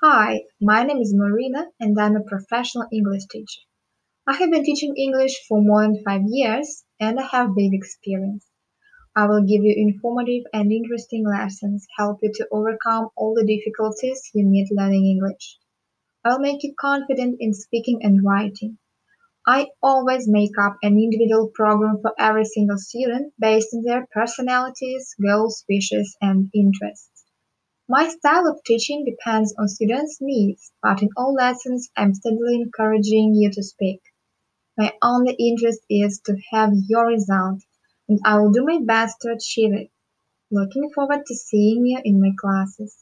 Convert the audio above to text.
Hi, my name is Marina and I'm a professional English teacher. I have been teaching English for more than five years and I have big experience. I will give you informative and interesting lessons, help you to overcome all the difficulties you meet learning English. I'll make you confident in speaking and writing. I always make up an individual program for every single student based on their personalities, goals, wishes, and interests. My style of teaching depends on students' needs, but in all lessons I'm steadily encouraging you to speak. My only interest is to have your result, and I will do my best to achieve it. Looking forward to seeing you in my classes.